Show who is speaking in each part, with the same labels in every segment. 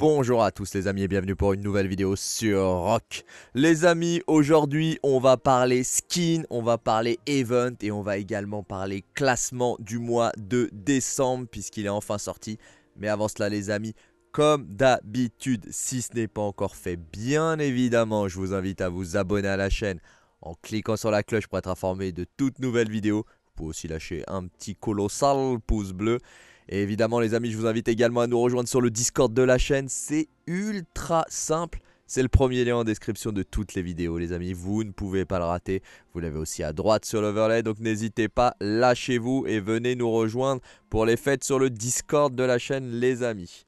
Speaker 1: Bonjour à tous les amis et bienvenue pour une nouvelle vidéo sur Rock. Les amis, aujourd'hui on va parler skin, on va parler event et on va également parler classement du mois de décembre puisqu'il est enfin sorti. Mais avant cela les amis, comme d'habitude, si ce n'est pas encore fait, bien évidemment, je vous invite à vous abonner à la chaîne en cliquant sur la cloche pour être informé de toutes nouvelles vidéos. Vous pouvez aussi lâcher un petit colossal pouce bleu. Et évidemment les amis, je vous invite également à nous rejoindre sur le Discord de la chaîne. C'est ultra simple. C'est le premier lien en description de toutes les vidéos les amis, vous ne pouvez pas le rater. Vous l'avez aussi à droite sur l'overlay, donc n'hésitez pas, lâchez-vous et venez nous rejoindre pour les fêtes sur le Discord de la chaîne les amis.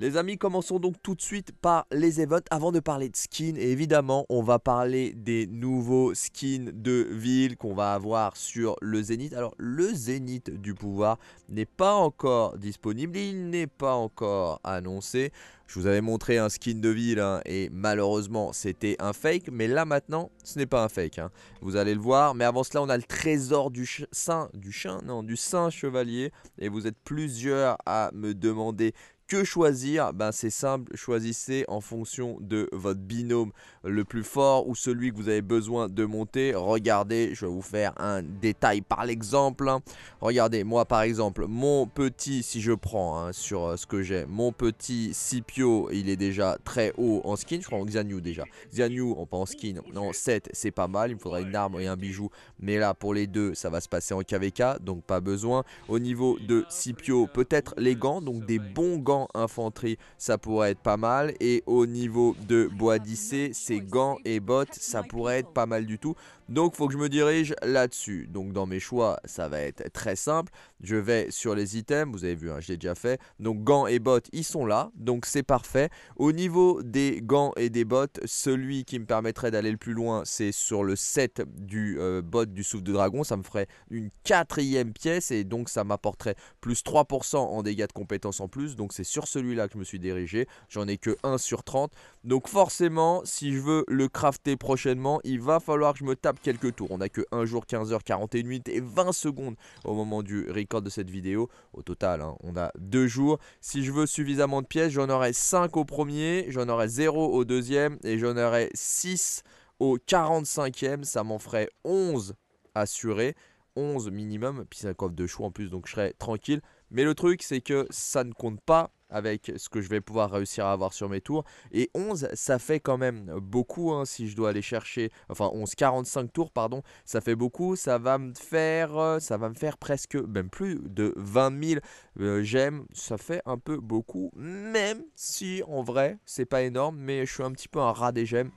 Speaker 1: Les amis, commençons donc tout de suite par les events avant de parler de skins. Évidemment, on va parler des nouveaux skins de ville qu'on va avoir sur le Zénith. Alors, le Zénith du pouvoir n'est pas encore disponible, il n'est pas encore annoncé. Je vous avais montré un skin de ville hein, et malheureusement c'était un fake. Mais là maintenant ce n'est pas un fake. Hein. Vous allez le voir. Mais avant cela on a le trésor du saint, du chien, non, du saint chevalier. Et vous êtes plusieurs à me demander que choisir? Ben, C'est simple, choisissez en fonction de votre binôme le plus fort ou celui que vous avez besoin de monter. Regardez, je vais vous faire un détail par l'exemple. Hein. Regardez, moi par exemple, mon petit, si je prends hein, sur euh, ce que j'ai, mon petit Scipio, il est déjà très haut en skin. Je prends Xianyu déjà. Xianyu, on prend en skin, non 7, c'est pas mal. Il me faudra une arme et un bijou. Mais là, pour les deux, ça va se passer en KVK, donc pas besoin. Au niveau de Scipio, peut-être les gants, donc des bons gants infanterie, ça pourrait être pas mal. Et au niveau de Boadicée, ses gants et bottes, ça pourrait être pas mal du tout. Donc faut que je me dirige là-dessus. Donc dans mes choix, ça va être très simple. Je vais sur les items, vous avez vu, hein, je l'ai déjà fait. Donc gants et bottes, ils sont là, donc c'est parfait. Au niveau des gants et des bottes, celui qui me permettrait d'aller le plus loin, c'est sur le set du euh, bot du souffle de dragon. Ça me ferait une quatrième pièce et donc ça m'apporterait plus 3% en dégâts de compétences en plus. Donc c'est sur celui-là que je me suis dirigé. J'en ai que 1 sur 30. Donc forcément, si je veux le crafter prochainement, il va falloir que je me tape quelques tours. On n'a que 1 jour, 15 heures, 41 minutes et 20 secondes au moment du record de cette vidéo. Au total, hein, on a 2 jours. Si je veux suffisamment de pièces, j'en aurai 5 au premier, j'en aurai 0 au deuxième et j'en aurai 6 au 45e. Ça m'en ferait 11 assurés. 11 minimum, puis un coffre de choix en plus, donc je serai tranquille. Mais le truc, c'est que ça ne compte pas avec ce que je vais pouvoir réussir à avoir sur mes tours. Et 11, ça fait quand même beaucoup, hein, si je dois aller chercher, enfin 11, 45 tours, pardon, ça fait beaucoup, ça va me faire, euh, ça va me faire presque, même plus de 20 000 euh, gemmes, ça fait un peu beaucoup, même si en vrai, c'est pas énorme, mais je suis un petit peu un rat des gemmes.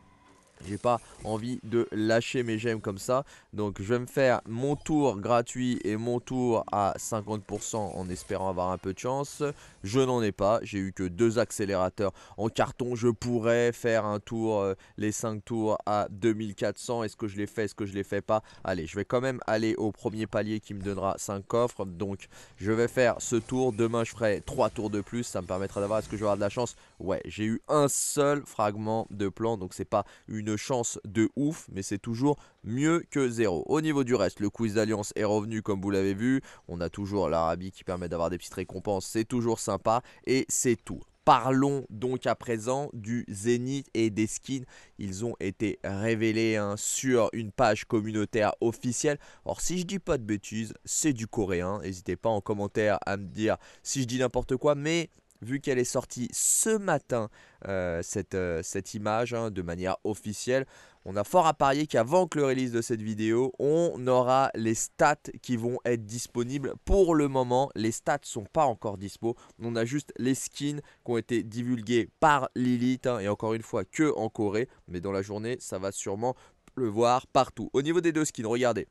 Speaker 1: J'ai pas envie de lâcher mes gemmes comme ça. Donc je vais me faire mon tour gratuit et mon tour à 50% en espérant avoir un peu de chance. Je n'en ai pas. J'ai eu que deux accélérateurs en carton. Je pourrais faire un tour, euh, les 5 tours à 2400. Est-ce que je les fais Est-ce que je les fais pas? Allez, je vais quand même aller au premier palier qui me donnera 5 coffres. Donc je vais faire ce tour. Demain je ferai 3 tours de plus. Ça me permettra d'avoir, est-ce que je vais avoir de la chance? Ouais, j'ai eu un seul fragment de plan. Donc c'est pas une chance de ouf, mais c'est toujours mieux que zéro. Au niveau du reste, le quiz d'alliance est revenu comme vous l'avez vu. On a toujours l'Arabie qui permet d'avoir des petites récompenses, c'est toujours sympa et c'est tout. Parlons donc à présent du Zénith et des skins. Ils ont été révélés hein, sur une page communautaire officielle. Or, si je dis pas de bêtises, c'est du coréen. N'hésitez pas en commentaire à me dire si je dis n'importe quoi. Mais vu qu'elle est sortie ce matin, euh, cette, euh, cette, image, hein, de manière officielle, on a fort à parier qu'avant que le release de cette vidéo, on aura les stats qui vont être disponibles. Pour le moment, les stats sont pas encore dispo. On a juste les skins qui ont été divulgués par Lilith, hein, et encore une fois que en Corée. Mais dans la journée, ça va sûrement le voir partout. Au niveau des deux skins, regardez.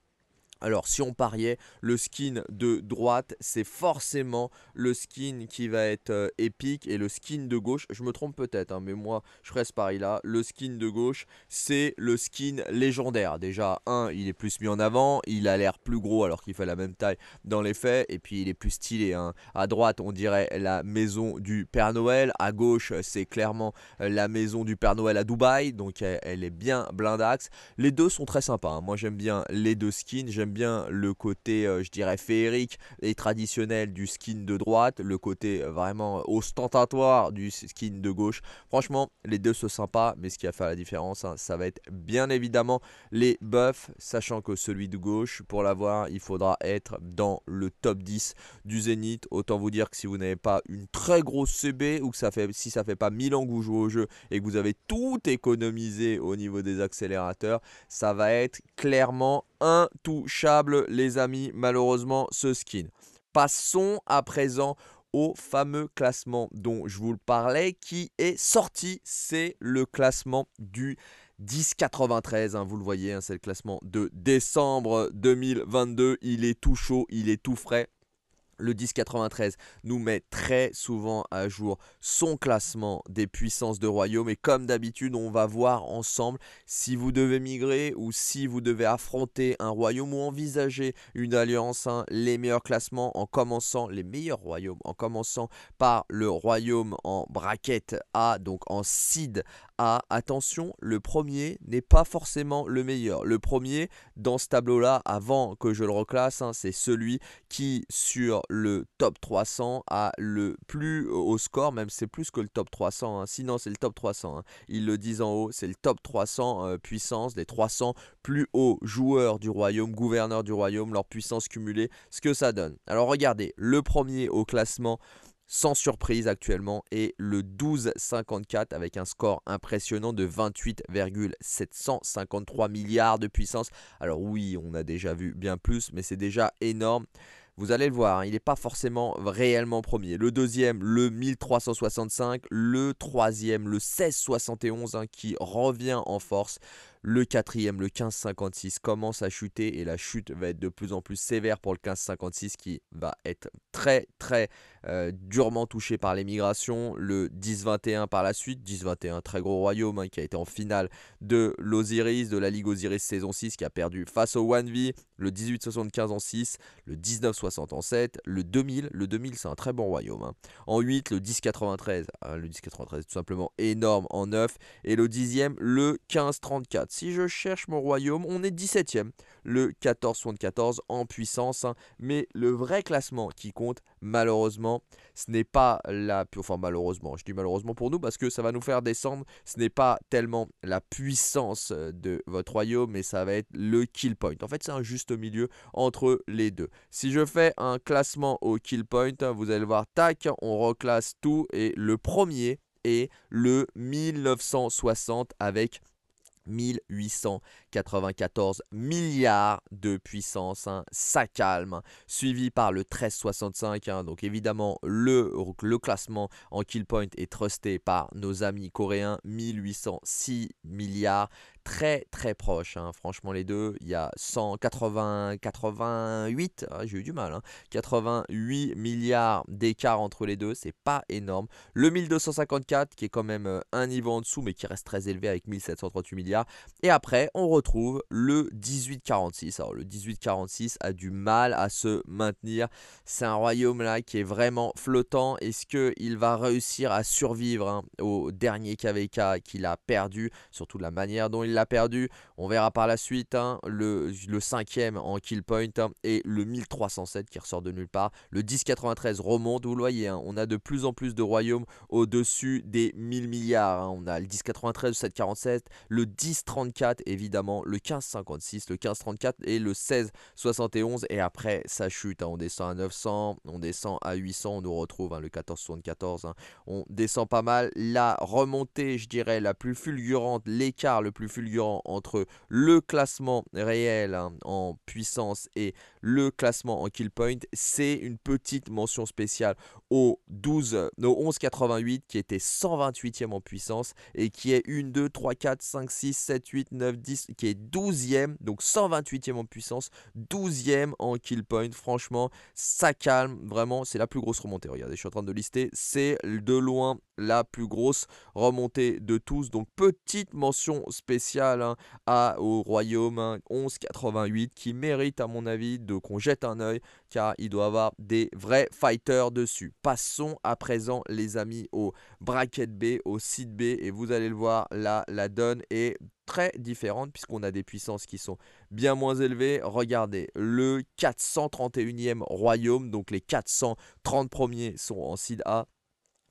Speaker 1: Alors si on pariait, le skin de droite, c'est forcément le skin qui va être euh, épique et le skin de gauche, je me trompe peut-être, hein, mais moi je ferai ce pari là, le skin de gauche, c'est le skin légendaire. Déjà, un, il est plus mis en avant, il a l'air plus gros alors qu'il fait la même taille dans les faits, et puis il est plus stylé. Hein. À droite, on dirait la maison du Père Noël, à gauche, c'est clairement euh, la maison du Père Noël à Dubaï, donc elle, est bien blindax. Les deux sont très sympas, hein. moi j'aime bien les deux skins, le côté, euh, je dirais, féerique et traditionnel du skin de droite, le côté euh, vraiment ostentatoire du skin de gauche. Franchement, les deux sont sympas, mais ce qui a fait la différence, hein, ça va être bien évidemment les buffs, sachant que celui de gauche, pour l'avoir, il faudra être dans le top 10 du Zénith. Autant vous dire que si vous n'avez pas une très grosse CB, ou que ça fait, si ça fait pas 1000 ans que vous jouez au jeu, et que vous avez tout économisé au niveau des accélérateurs, ça va être clairement intouchable les amis, malheureusement ce skin. Passons à présent au fameux classement dont je vous le parlais qui est sorti, c'est le classement du 1093, hein, vous le voyez, hein, c'est le classement de décembre 2022, il est tout chaud, il est tout frais, le 1093 nous met très souvent à jour son classement des puissances de royaume. Et comme d'habitude on va voir ensemble si vous devez migrer ou si vous devez affronter un royaume ou envisager une alliance, hein, les meilleurs classements en commençant, les meilleurs royaumes en commençant par le royaume en braquette A, donc en seed attention, le premier n'est pas forcément le meilleur. Le premier dans ce tableau-là, avant que je le reclasse, hein, c'est celui qui sur le top 300 a le plus haut score, même c'est plus que le top 300. Hein. Sinon, c'est le top 300. Hein. Ils le disent en haut, c'est le top 300 euh, puissance des 300 plus hauts joueurs du royaume, gouverneurs du royaume, leur puissance cumulée, ce que ça donne. Alors regardez, le premier au classement sans surprise actuellement est le 12,54 avec un score impressionnant de 28,753 milliards de puissance. Alors oui, on a déjà vu bien plus, mais c'est déjà énorme. Vous allez le voir, hein, il n'est pas forcément réellement premier. Le deuxième, le 1365. Le troisième, le 1671 hein, qui revient en force. Le quatrième, le 1556, commence à chuter et la chute va être de plus en plus sévère pour le 1556 qui va être très très euh, durement touché par l'émigration. Le 1021 par la suite, 1021 très gros royaume hein, qui a été en finale de l'Osiris, de la Ligue Osiris saison 6 qui a perdu face au 1V. Le 1875 en 6, le 1960 en 7, le 2000, le 2000 c'est un très bon royaume. Hein. En 8, le 1093, hein, le 1093 est tout simplement énorme en 9 et le 10e, le 1534. Si je cherche mon royaume, on est 17ème, le 1474 en puissance. Hein. Mais le vrai classement qui compte, malheureusement, ce n'est pas la... Enfin, malheureusement, je dis malheureusement pour nous parce que ça va nous faire descendre. Ce n'est pas tellement la puissance euh, de votre royaume, mais ça va être le kill point. En fait, c'est un juste milieu entre les deux. Si je fais un classement au kill point, vous allez voir, tac, on reclasse tout. Et le premier est le 1960 avec 1894 milliards de puissance, hein. ça calme, suivi par le 1365, hein. donc évidemment le, le classement en kill point est trusté par nos amis coréens, 1806 milliards, très très proche. Hein. Franchement, les deux, il y a 180, 88, ah, j'ai eu du mal, 88 hein. milliards d'écart entre les deux, c'est pas énorme. Le 1254 qui est quand même euh, un niveau en dessous, mais qui reste très élevé avec 1738 milliards. Et après, on retrouve le 1846. Alors, le 1846 a du mal à se maintenir. C'est un royaume là qui est vraiment flottant. Est-ce qu'il va réussir à survivre hein, au dernier KVK qu'il a perdu, surtout de la manière dont il l'a perdu. On verra par la suite hein, le, le, cinquième en kill point hein, et le 1307 qui ressort de nulle part. Le 1093 remonte, vous voyez, hein. on a de plus en plus de royaumes au-dessus des 1000 milliards. On a le 1093, le 747, le 1034 évidemment, le 1556, le 1534 et le 1671 et après ça chute. On descend à 900, on descend à 800, on nous retrouve le 1474. On descend pas mal. La remontée, je dirais, la plus fulgurante, l'écart le plus fulgurant entre le classement réel hein, en puissance et le classement en kill point, c'est une petite mention spéciale au 12, au 1188 qui était 128e en puissance et qui est 1, 2, 3, 4, 5, 6, 7, 8, 9, 10, qui est 12e, donc 128e en puissance, 12e en kill point. Franchement, ça calme, vraiment, c'est la plus grosse remontée. Regardez, je suis en train de lister, c'est de loin la plus grosse remontée de tous. Donc petite mention spéciale hein, à, au Royaume 1188 hein, qui mérite à mon avis de qu'on jette un oeil car il doit avoir des vrais fighters dessus. Passons à présent les amis au bracket B, au site B et vous allez le voir là la donne est très différente puisqu'on a des puissances qui sont bien moins élevées. Regardez, le 431e royaume, donc les 430 premiers sont en seed A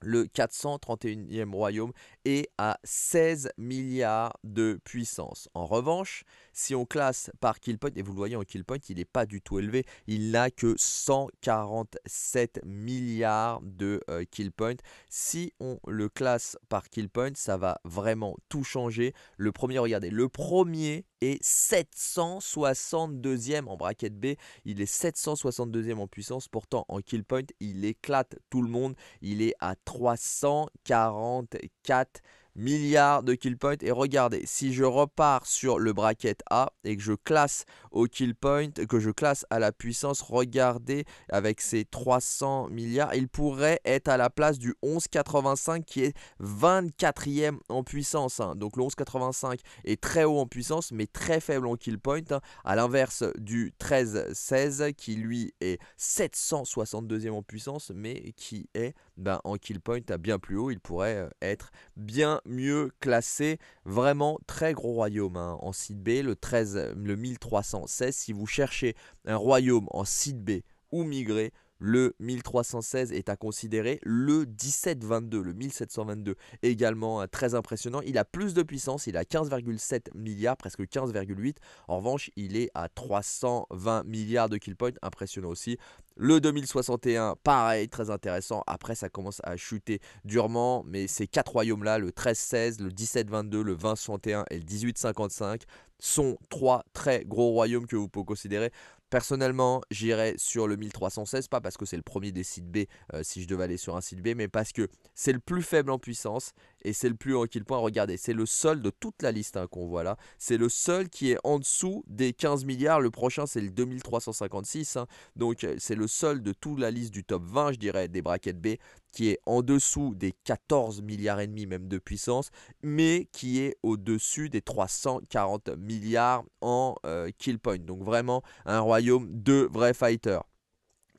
Speaker 1: le 431e royaume est à 16 milliards de puissance. En revanche, si on classe par kill point, et vous le voyez en kill point, il n'est pas du tout élevé, il n'a que 147 milliards de euh, kill point. Si on le classe par kill point, ça va vraiment tout changer. Le premier, regardez, le premier est 762e en bracket B, il est 762e en puissance, pourtant en kill point, il éclate tout le monde, il est à 344 milliards de kill points. Et regardez, si je repars sur le bracket A et que je classe au kill point, que je classe à la puissance, regardez, avec ces 300 milliards, il pourrait être à la place du 1185 qui est 24e en puissance. Hein. Donc le 1185 est très haut en puissance, mais très faible en kill point, hein. à l'inverse du 1316 qui lui est 762e en puissance, mais qui est ben, en kill point à bien plus haut. Il pourrait euh, être bien mieux classé. Vraiment très gros royaume hein. en site B, le 13, le 1316. Si vous cherchez un royaume en site B ou migré, le 1316 est à considérer. Le 1722, le 1722, également euh, très impressionnant. Il a plus de puissance, il a 15,7 milliards, presque 15,8. En revanche, il est à 320 milliards de kill points, impressionnant aussi. Le 2061, pareil, très intéressant. Après, ça commence à chuter durement, mais ces quatre royaumes-là, le 1316, le 1722, le 2061 et le 1855, sont trois très gros royaumes que vous pouvez considérer. Personnellement, j'irai sur le 1316, pas parce que c'est le premier des sites B, euh, si je devais aller sur un site B, mais parce que c'est le plus faible en puissance et c'est le plus haut kill point. Regardez, c'est le seul de toute la liste hein, qu'on voit là. C'est le seul qui est en dessous des 15 milliards. Le prochain, c'est le 2356. Hein. donc, euh, c'est le seul de toute la liste du top 20, je dirais, des brackets B qui est en dessous des 14 milliards et demi même de puissance, mais qui est au-dessus des 340 milliards en euh, kill point. Donc vraiment un royaume de vrais fighters.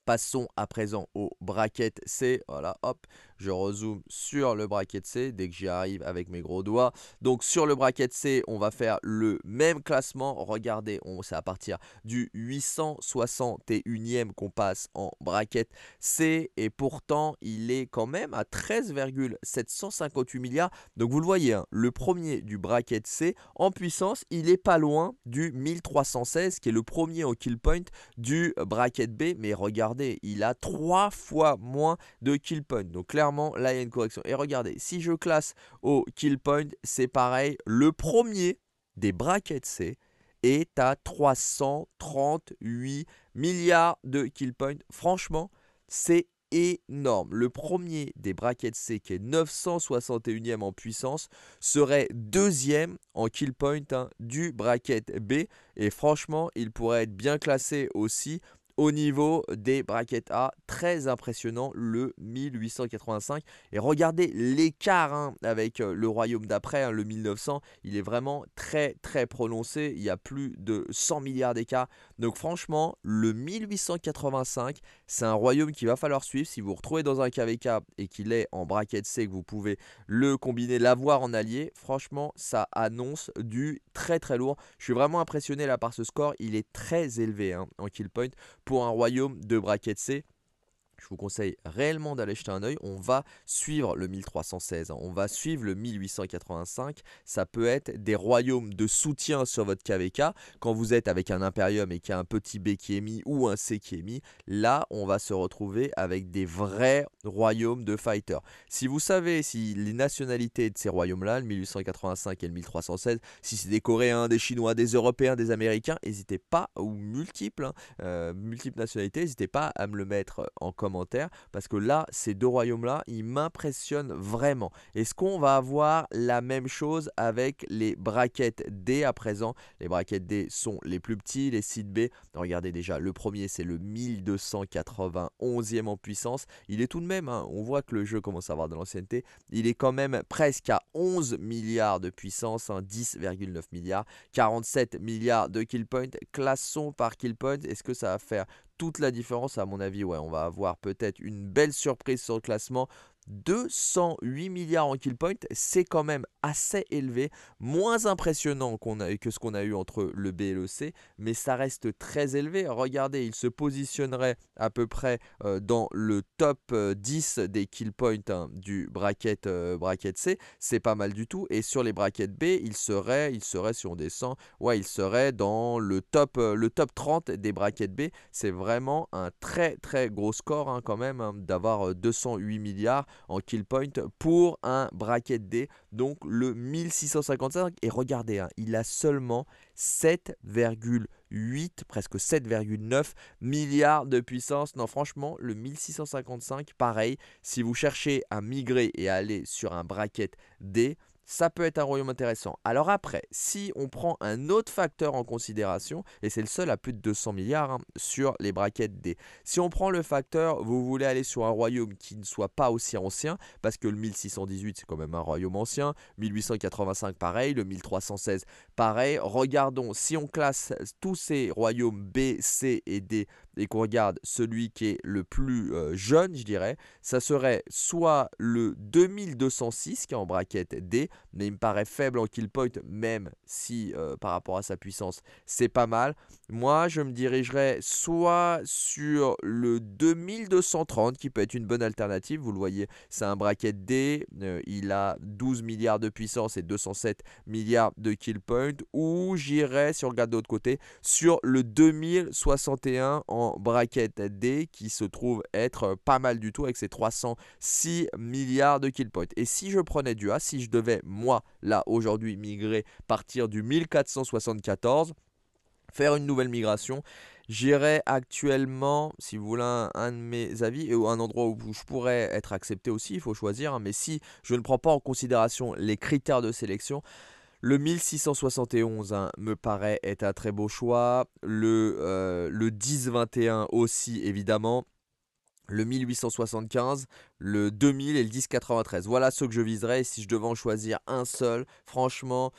Speaker 1: Passons à présent au bracket C. Voilà, hop, je rezoome sur le bracket C dès que j'y arrive avec mes gros doigts. Donc sur le bracket C, on va faire le même classement. Regardez, c'est à partir du 861e qu'on passe en bracket C. Et pourtant, il est quand même à 13,758 milliards. Donc vous le voyez, hein, le premier du bracket C en puissance, il est pas loin du 1316 qui est le premier au kill point du bracket B. Mais regardez, il a trois fois moins de kill point. Donc clairement, là il y a une correction. Et regardez, si je classe au kill point, c'est pareil. Le premier des brackets C est à 338 milliards de kill point. Franchement, c'est énorme. Le premier des brackets C, qui est 961e en puissance, serait deuxième en kill point hein, du bracket B. Et franchement, il pourrait être bien classé aussi au niveau des brackets A, très impressionnant le 1885. Et regardez l'écart hein, avec euh, le royaume d'après, hein, le 1900, il est vraiment très très prononcé. Il y a plus de 100 milliards d'écart. Donc franchement, le 1885, c'est un royaume qu'il va falloir suivre. Si vous vous retrouvez dans un KVK et qu'il est en bracket C, que vous pouvez le combiner, l'avoir en allié, franchement, ça annonce du très très lourd. Je suis vraiment impressionné là par ce score. Il est très élevé hein, en kill point pour un royaume de bracket C. je vous conseille réellement d'aller jeter un oeil. On va suivre le 1316, hein. on va suivre le 1885. Ça peut être des royaumes de soutien sur votre KVK. Quand vous êtes avec un Imperium et qu'il y a un petit B qui est mis ou un C qui est mis, là, on va se retrouver avec des vrais royaumes de fighters. Si vous savez si les nationalités de ces royaumes-là, le 1885 et le 1316, si c'est des Coréens, des Chinois, des Européens, des Américains, n'hésitez pas, ou multiples, hein, euh, multiples nationalités, n'hésitez pas à me le mettre en commentaire parce que là, ces deux royaumes-là, ils m'impressionnent vraiment. Est-ce qu'on va avoir la même chose avec les braquettes D à présent? Les braquettes D sont les plus petits, les sites B. Regardez déjà, le premier c'est le 1291e en puissance. Il est tout de même, hein, on voit que le jeu commence à avoir de l'ancienneté. Il est quand même presque à 11 milliards de puissance, 10,9 hein, milliards, 47 milliards de kill point. Classons par kill point, est-ce que ça va faire toute la différence à mon avis. Ouais, on va avoir peut-être une belle surprise sur le classement. 208 milliards en kill point, c'est quand même assez élevé, moins impressionnant a, que ce qu'on a eu entre le B et le C, mais ça reste très élevé. Regardez, il se positionnerait à peu près euh, dans le top 10 euh, des kill points hein, du bracket, euh, bracket C, c'est pas mal du tout. Et sur les brackets B, il serait, il serait si on descend, ouais, il serait dans le top, le top 30 des brackets B. C'est vraiment un très très gros score hein, quand même hein, d'avoir 208 milliards en kill point pour un bracket D, donc le 1655. Et regardez, hein, il a seulement 7,8, presque 7,9 milliards de puissance. Non, franchement, le 1655, pareil, si vous cherchez à migrer et à aller sur un bracket D, ça peut être un royaume intéressant. Alors après, si on prend un autre facteur en considération, et c'est le seul à plus de 200 milliards hein, sur les braquettes D, si on prend le facteur, vous voulez aller sur un royaume qui ne soit pas aussi ancien, parce que le 1618 c'est quand même un royaume ancien, 1885 pareil, le 1316 pareil, regardons, si on classe tous ces royaumes B, C et D et qu'on regarde celui qui est le plus euh, jeune, je dirais, ça serait soit le 2206 qui est en braquette D, mais il me paraît faible en kill point, même si euh, par rapport à sa puissance, c'est pas mal. Moi, je me dirigerais soit sur le 2230 qui peut être une bonne alternative. Vous le voyez, c'est un bracket D, euh, il a 12 milliards de puissance et 207 milliards de kill point. Ou j'irais, si on regarde de l'autre côté, sur le 2061 en bracket D qui se trouve être pas mal du tout avec ses 306 milliards de kill points. Et si je prenais du A, si je devais moi là aujourd'hui migrer partir du 1474 faire une nouvelle migration. J'irai actuellement, si vous voulez un, de mes avis, et un endroit où je pourrais être accepté aussi, il faut choisir. Hein, mais si je ne prends pas en considération les critères de sélection, le 1671 hein, me paraît être un très beau choix. Le, euh, le 1021 aussi, évidemment. Le 1875, le 2000 et le 1093. Voilà ceux que je viserais. Si je devais en choisir un seul, franchement,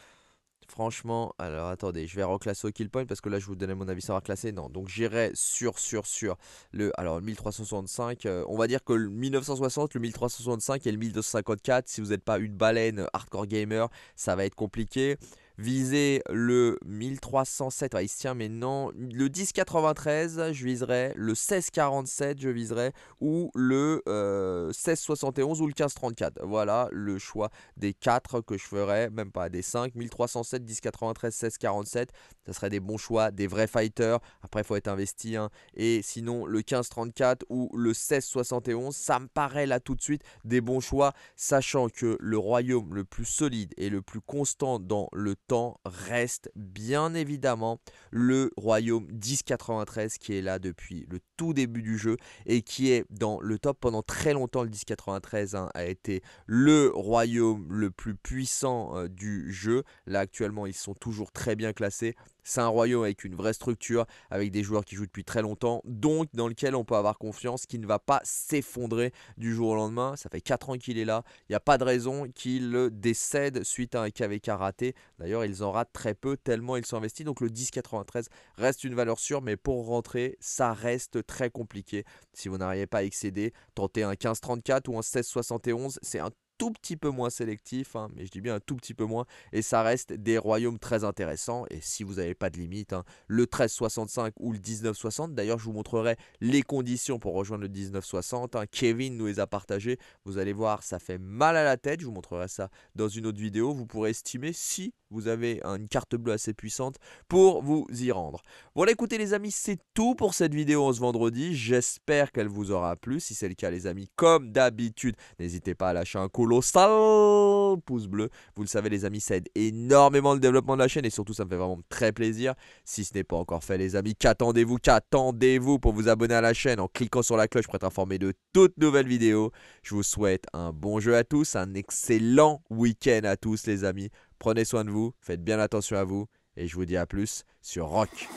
Speaker 1: Franchement, alors attendez, je vais reclasser au kill point parce que là je vous donnais mon avis sans classer. Non, donc j'irai sur, sur, sur le, alors, 1365. Euh, on va dire que le 1960, le 1365 et le 1254, si vous n'êtes pas une baleine hardcore gamer, ça va être compliqué viser le 1307, il se tient mais non, le 1093 je viserai, le 1647 je viserai. Ou le 1671 euh, ou le 1534. Voilà le choix des 4 que je ferai, même pas des 5, 1307, 1093, 1647, ça serait des bons choix, des vrais fighters, après il faut être investi, hein. et sinon le 1534 ou le 1671, ça me paraît là tout de suite des bons choix, sachant que le royaume le plus solide et le plus constant dans le temps reste bien évidemment le royaume 1093 qui est là depuis le tout début du jeu et qui est dans le top pendant très longtemps. Le 1093 hein, a été le royaume le plus puissant euh, du jeu. Là actuellement ils sont toujours très bien classés. C'est un royaume avec une vraie structure, avec des joueurs qui jouent depuis très longtemps, donc dans lequel on peut avoir confiance, qui ne va pas s'effondrer du jour au lendemain. Ça fait 4 ans qu'il est là, il n'y a pas de raison qu'il décède suite à un KVK raté. D'ailleurs, ils en ratent très peu, tellement ils sont investis. Donc le 10,93 reste une valeur sûre, mais pour rentrer, ça reste très compliqué. Si vous n'arrivez pas à excéder, tenter un 15,34 ou un 16,71, c'est un tout petit peu moins sélectif, hein, mais je dis bien un tout petit peu moins, et ça reste des royaumes très intéressants. Et si vous n'avez pas de limite, hein, le 1365 ou le 1960, d'ailleurs je vous montrerai les conditions pour rejoindre le 1960. Hein. Kevin nous les a partagées, vous allez voir, ça fait mal à la tête, je vous montrerai ça dans une autre vidéo. Vous pourrez estimer si vous avez une carte bleue assez puissante pour vous y rendre. Voilà, écoutez les amis, c'est tout pour cette vidéo en ce vendredi. J'espère qu'elle vous aura plu. Si c'est le cas les amis, comme d'habitude, n'hésitez pas à lâcher un follow, pouce bleu. Vous le savez, les amis, ça aide énormément le développement de la chaîne et surtout, ça me fait vraiment très plaisir. Si ce n'est pas encore fait, les amis, qu'attendez-vous Qu'attendez-vous pour vous abonner à la chaîne? En cliquant sur la cloche pour être informé de toutes nouvelles vidéos Je vous souhaite un bon jeu à tous, un excellent week-end à tous, les amis. Prenez soin de vous, faites bien attention à vous et je vous dis à plus sur Rock.